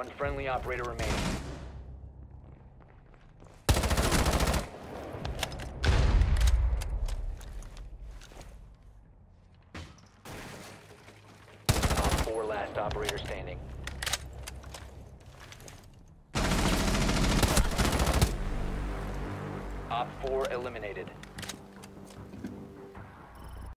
One friendly operator remaining. Op 4 last operator standing. Op 4 eliminated.